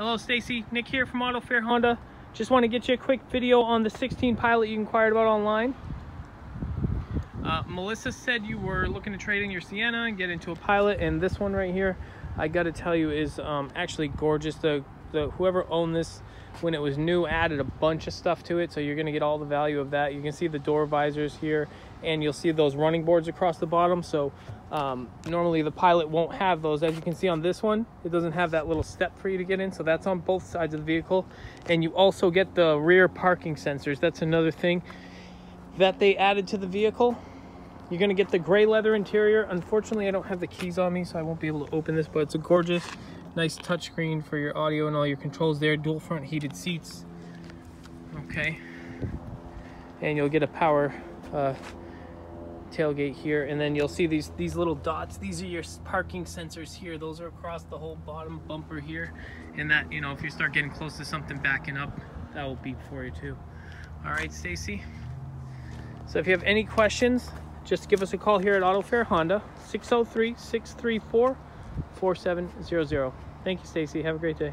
Hello, Stacey. Nick here from Auto Fair Honda. Just want to get you a quick video on the 16 Pilot you inquired about online. Uh, Melissa said you were looking to trade in your Sienna and get into a Pilot, and this one right here, I got to tell you, is um, actually gorgeous. The, the whoever owned this when it was new added a bunch of stuff to it, so you're going to get all the value of that. You can see the door visors here, and you'll see those running boards across the bottom. So um, normally the Pilot won't have those. As you can see on this one, it doesn't have that little step for you to get in. So that's on both sides of the vehicle. And you also get the rear parking sensors. That's another thing that they added to the vehicle. You're gonna get the gray leather interior. Unfortunately, I don't have the keys on me, so I won't be able to open this, but it's a gorgeous, nice touchscreen for your audio and all your controls there. Dual front heated seats. Okay. And you'll get a power uh, tailgate here and then you'll see these these little dots. These are your parking sensors here. Those are across the whole bottom bumper here. And that you know if you start getting close to something backing up that will beep for you too. All right Stacey. So if you have any questions just give us a call here at Auto Fair Honda 603 634 4700 thank you Stacey. Have a great day